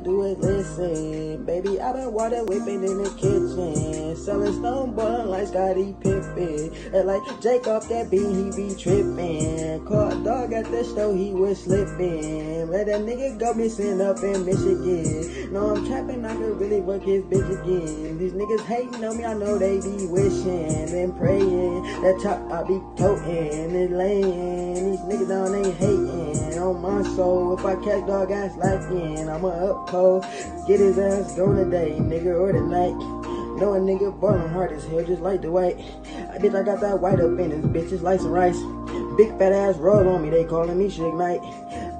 do is listen. Baby, I been water whipping in the kitchen. Selling stone boiling like Scottie Pippen. And like Jacob, that beat, he be tripping. Caught dog at the store, he was slipping. Let that nigga go missing up in Michigan. No, I'm trapping, I could really work his bitch again. These niggas hating on me, I know they be wishing and praying. That chop I be toting and laying. These niggas down ain't hating my soul. If I catch dog ass like lacking, I'ma up cold. Get his ass gone today, nigga, or tonight. Know a nigga ballin' hard as hell, just like the white. I bitch, I got that white up in his bitch, just like some rice. Big fat ass roll on me, they calling me Suge Knight.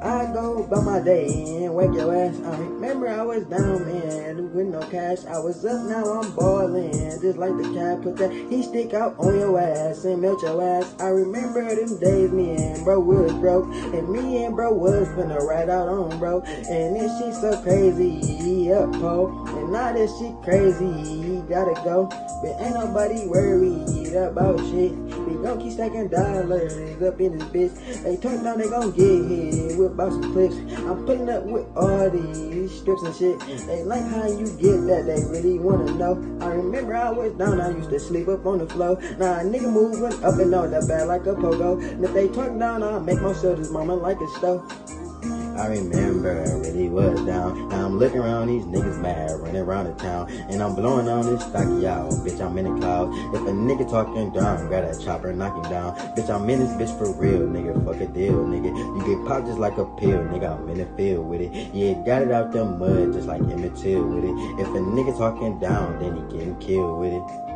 I go by my day and wake your ass. I remember I was down, man, with no cash. I was up, now I'm ballin', just like the cat. Put that he stick out on your ass and melt your ass. I remember them days me and bro was broke, and me and bro was finna ride out on bro. And this shit so crazy, up po, and now this shit crazy, gotta go. But ain't nobody worried about shit. We gon' keep stacking dollars up in this bitch. They turn down, they gon' get hit with about some clips. I'm putting up with all these strips and shit. Mm. They like how you get that, they really wanna know. I remember I was down, I used to sleep up on the floor. Now a nigga moving up and down that bad like a pogo. And if they talk down, I'll make my shoulders mama like a stove. I remember I really was down. Now I'm looking around, these niggas mad, running around the town. And I'm blowing on this stocky out. Bitch, I'm in the clouds. If a nigga talking down, grab that chopper, knock him down. Bitch, I'm in this bitch for real, nigga. Fuck a deal, nigga. You get popped just like a pill, nigga. I'm in the field with it. Yeah, got it out the mud, just like Emmett Till with it. If a nigga talking down, then he getting killed with it.